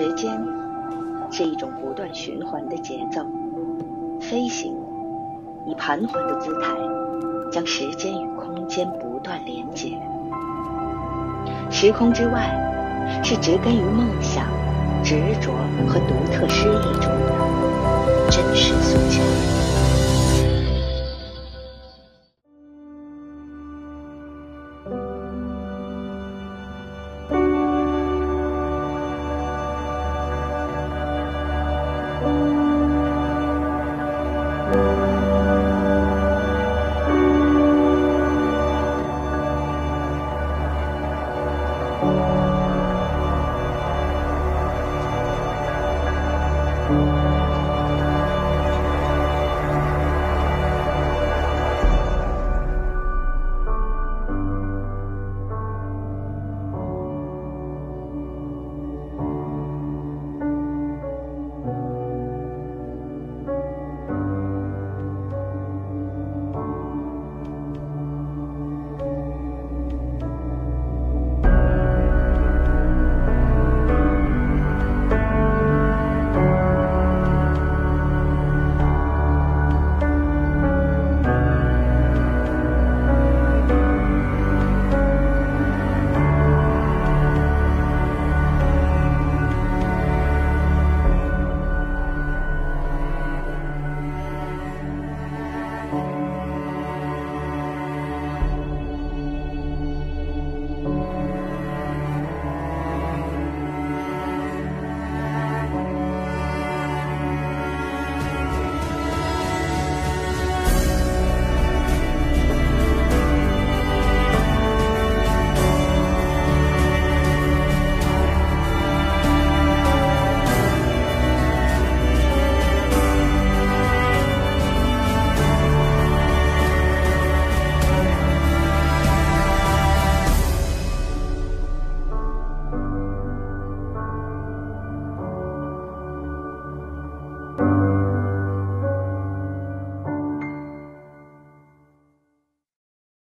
时间是一种不断循环的节奏。飞行以盘桓的姿态将时间与空间不断连接时空之外是植根于梦想执着和独特诗意中的真实